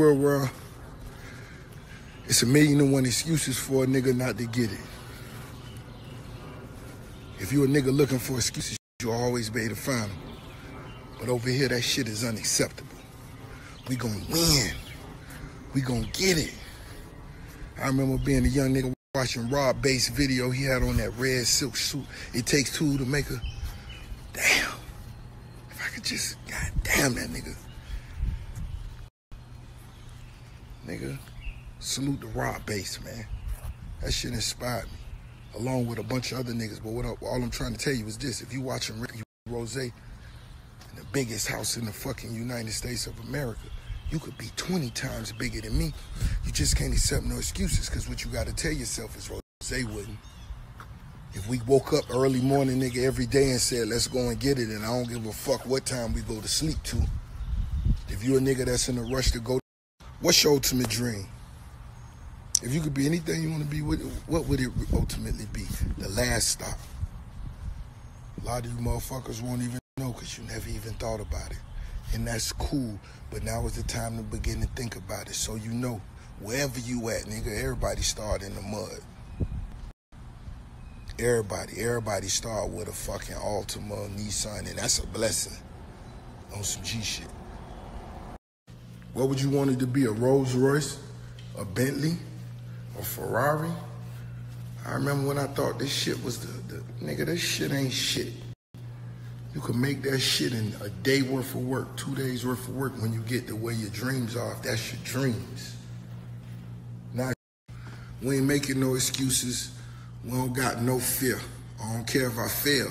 world where it's a million and one excuses for a nigga not to get it. If you a nigga looking for excuses, you'll always be able to find them. But over here, that shit is unacceptable. We gonna win. We gonna get it. I remember being a young nigga watching Rob Base video he had on that red silk suit. It takes two to make a damn. If I could just god damn that nigga. Nigga, salute the Rob Base, man. That shit inspired me. Along with a bunch of other niggas. But what I, all I'm trying to tell you is this. If you watching Ricky Rose in the biggest house in the fucking United States of America, you could be 20 times bigger than me. You just can't accept no excuses because what you got to tell yourself is Rose wouldn't. If we woke up early morning, nigga, every day and said, let's go and get it, and I don't give a fuck what time we go to sleep to. If you a nigga that's in a rush to go, what's your ultimate dream? If you could be anything you want to be, with, what would it ultimately be? The last stop. A lot of you motherfuckers won't even know because you never even thought about it and that's cool. But now is the time to begin to think about it. So you know, wherever you at, nigga, everybody start in the mud. Everybody, everybody start with a fucking Altima Nissan, and that's a blessing on some G shit. What would you want it to be? A Rolls Royce, a Bentley, a Ferrari? I remember when I thought this shit was the, the nigga, this shit ain't shit. You can make that shit in a day worth of work, two days worth of work when you get the way your dreams are, if that's your dreams. Now, we ain't making no excuses. We don't got no fear. I don't care if I fail.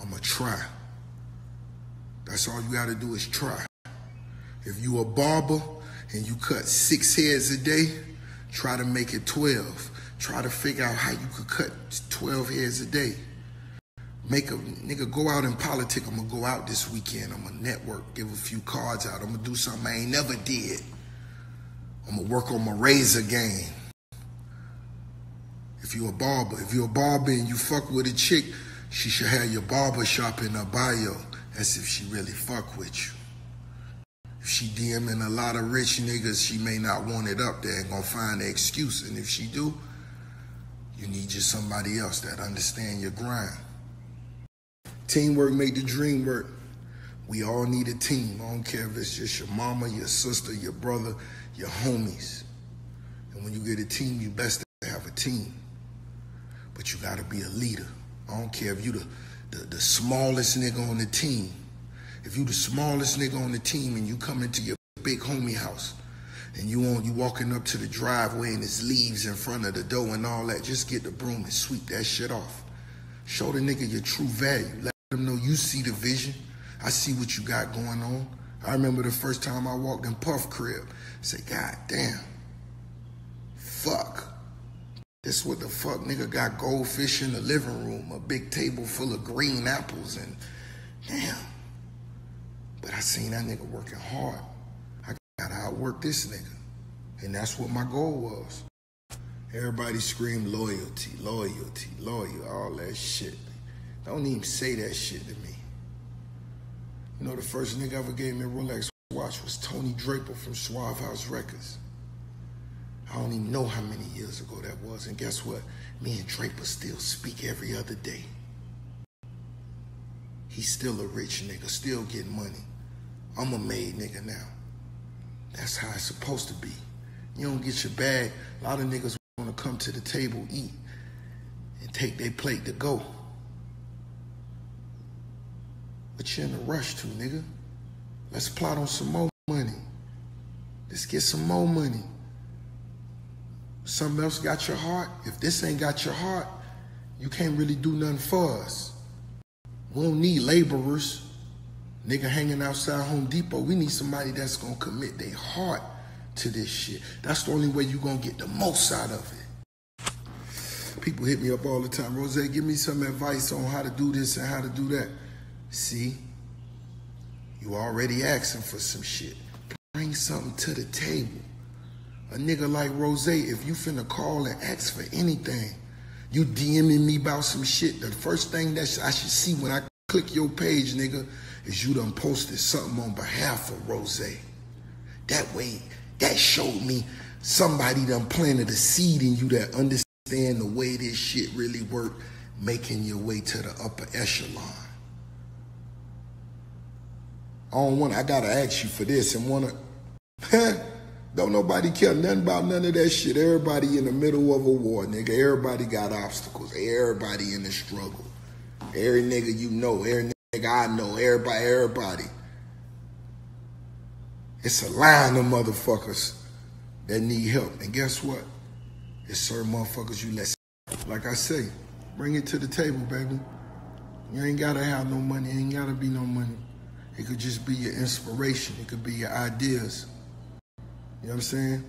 I'ma try. That's all you gotta do is try. If you a barber and you cut six heads a day, try to make it 12. Try to figure out how you could cut 12 heads a day make a nigga go out in politics. I'm gonna go out this weekend. I'm gonna network, give a few cards out. I'm gonna do something I ain't never did. I'm gonna work on my razor game. If you a barber, if you a barber and you fuck with a chick, she should have your barber shop in her bio. That's if she really fuck with you. She DMing a lot of rich niggas, she may not want it up there and gonna find an excuse. And if she do, you need just somebody else that understand your grind. Teamwork make the dream work. We all need a team. I don't care if it's just your mama, your sister, your brother, your homies. And when you get a team, you best to have a team. But you gotta be a leader. I don't care if you the, the, the smallest nigga on the team. If you the smallest nigga on the team and you come into your big homie house and you on you walking up to the driveway and there's leaves in front of the door and all that, just get the broom and sweep that shit off. Show the nigga your true value. Let them know you see the vision. I see what you got going on. I remember the first time I walked in Puff crib. I said, God damn. Fuck. This what the fuck nigga got goldfish in the living room, a big table full of green apples, and damn. But I seen that nigga working hard. I gotta outwork this nigga. And that's what my goal was. Everybody scream loyalty, loyalty, loyal, all that shit. Don't even say that shit to me. You know, the first nigga ever gave me a Rolex watch was Tony Draper from Suave House Records. I don't even know how many years ago that was. And guess what? Me and Draper still speak every other day. He's still a rich nigga, still getting money. I'm a made nigga now. That's how it's supposed to be. You don't get your bag. A lot of niggas want to come to the table, eat, and take their plate to go. But you're in a rush to, nigga. Let's plot on some more money. Let's get some more money. Something else got your heart? If this ain't got your heart, you can't really do nothing for us. We don't need laborers. Nigga hanging outside Home Depot. We need somebody that's gonna commit their heart to this shit. That's the only way you're gonna get the most out of it. People hit me up all the time. Rose, give me some advice on how to do this and how to do that. See, you already asking for some shit. Bring something to the table. A nigga like Rose, if you finna call and ask for anything, you DMing me about some shit, the first thing that I should see when I click your page, nigga, is you done posted something on behalf of Rose. That way, That showed me somebody done planted a seed in you that understand the way this shit really work, making your way to the upper echelon. I don't want. I gotta ask you for this and wanna. don't nobody care nothing about none of that shit. Everybody in the middle of a war, nigga. Everybody got obstacles. Everybody in the struggle. Every nigga you know, every nigga I know, everybody, everybody. It's a line of motherfuckers that need help. And guess what? It's certain motherfuckers you let. Like I say, bring it to the table, baby. You ain't gotta have no money. Ain't gotta be no money. It could just be your inspiration. It could be your ideas. You know what I'm saying?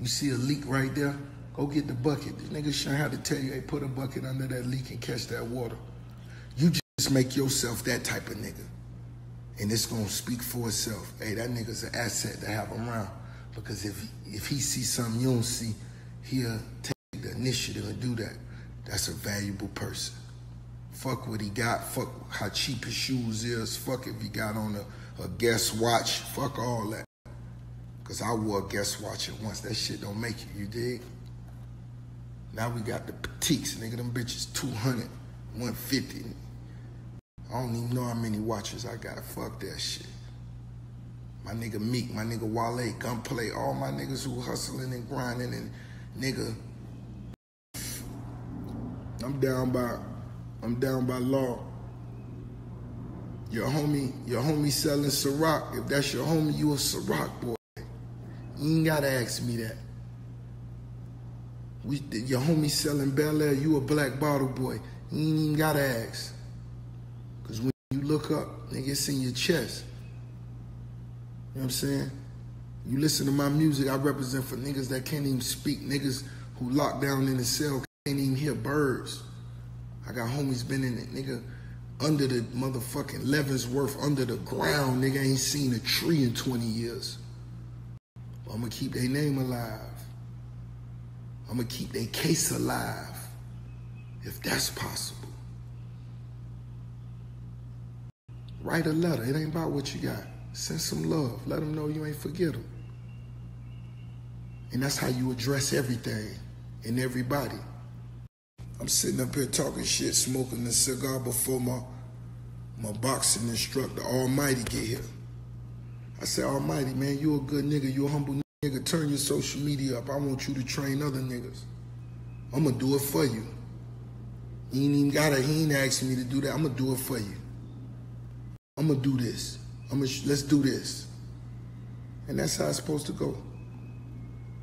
You see a leak right there? Go get the bucket. This nigga shouldn't have to tell you, hey, put a bucket under that leak and catch that water. Just make yourself that type of nigga. And it's gonna speak for itself. Hey, that nigga's an asset to have around. Because if if he sees something you don't see, he'll take the initiative and do that. That's a valuable person. Fuck what he got. Fuck how cheap his shoes is. Fuck if he got on a, a Guess watch. Fuck all that. Cause I wore a Guess watch at once. That shit don't make you, you dig? Now we got the Pateks, nigga. Them bitches 200, 150. I don't even know how many watches I got. Fuck that shit. My nigga Meek, my nigga Wale, Gunplay, all my niggas who hustling and grinding and nigga. I'm down by, I'm down by law. Your homie, your homie selling Ciroc. If that's your homie, you a Ciroc boy. You ain't gotta ask me that. We, your homie selling Belaire, you a black bottle boy. You ain't even gotta ask. Cause when you look up, nigga, it's in your chest. You know what I'm saying? You listen to my music, I represent for niggas that can't even speak, niggas who locked down in the cell can't even hear birds. I got homies been in it, nigga, under the motherfucking Leavenworth, under the ground, nigga ain't seen a tree in 20 years. But I'm gonna keep their name alive. I'm gonna keep their case alive, if that's possible. Write a letter. It ain't about what you got. Send some love. Let them know you ain't forget them. And that's how you address everything and everybody. I'm sitting up here talking shit, smoking a cigar before my my boxing instructor, Almighty, get here. I said, Almighty, man, you a good nigga, you a humble nigga. Turn your social media up. I want you to train other niggas. I'm gonna do it for you. He ain't even gotta, he ain't asking me to do that. I'm gonna do it for you. I'm gonna do this. I'm gonna let's do this. And that's how it's supposed to go.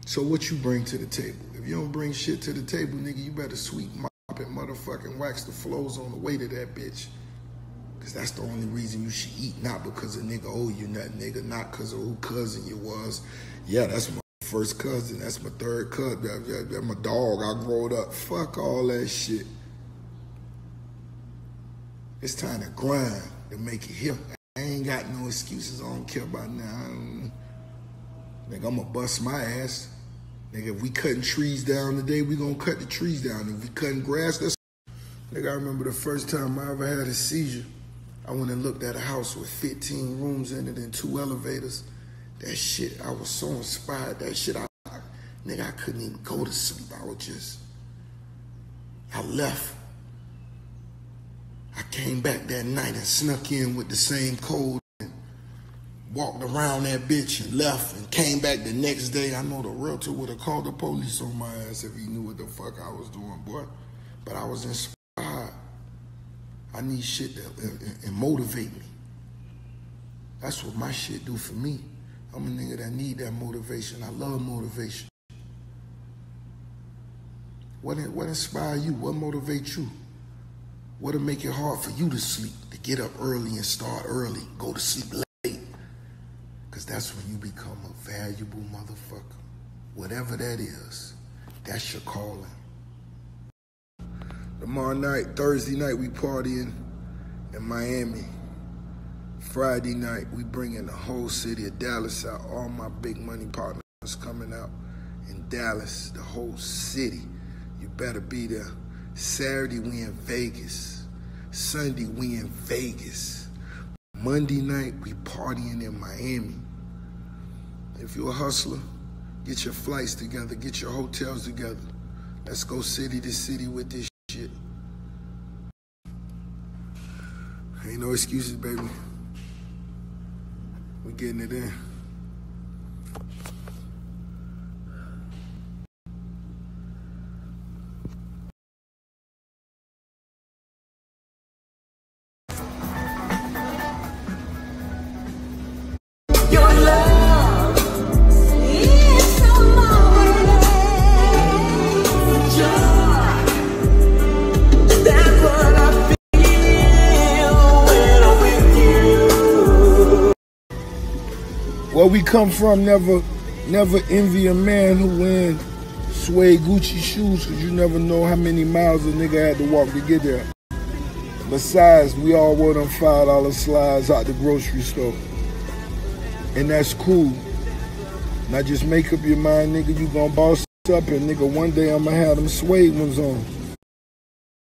So what you bring to the table? If you don't bring shit to the table, nigga, you better sweep, mop, and motherfucking wax the flows on the way to that bitch. Cause that's the only reason you should eat, not because a nigga owe you nothing, nigga, not cause of who cousin you was. Yeah, that's my first cousin, that's my third cousin, that, that, my dog, I growed up. Fuck all that shit. It's time to grind to make it here. I ain't got no excuses. I don't care about now. Nigga, I'm gonna bust my ass. Nigga, if we cutting trees down today, we gonna cut the trees down. If we cutting grass, that's Nigga, I remember the first time I ever had a seizure. I went and looked at a house with 15 rooms in it and two elevators. That shit, I was so inspired. That shit, I nigga, I couldn't even go to sleep. I was just, I left. I came back that night and snuck in with the same code and walked around that bitch and left and came back the next day. I know the realtor would have called the police on my ass if he knew what the fuck I was doing, boy. But I was inspired. I need shit that uh, and, uh, and motivate me. That's what my shit do for me. I'm a nigga that need that motivation. I love motivation. What, what inspire you? What motivates you? What'll make it hard for you to sleep, to get up early and start early, go to sleep late? Because that's when you become a valuable motherfucker. Whatever that is, that's your calling. Tomorrow night, Thursday night, we partying in Miami. Friday night, we bringing the whole city of Dallas out. All my big money partners coming out in Dallas, the whole city. You better be there. Saturday, we in Vegas. Sunday, we in Vegas. Monday night, we partying in Miami. If you're a hustler, get your flights together, get your hotels together. Let's go city to city with this shit. Ain't no excuses, baby. We getting it in. Where we come from, never, never envy a man who wear suede Gucci shoes, cause you never know how many miles a nigga had to walk to get there. Besides, we all wore them five dollar slides out the grocery store, and that's cool. Now just make up your mind, nigga, you gonna boss up, and nigga, one day I'ma have them suede ones on.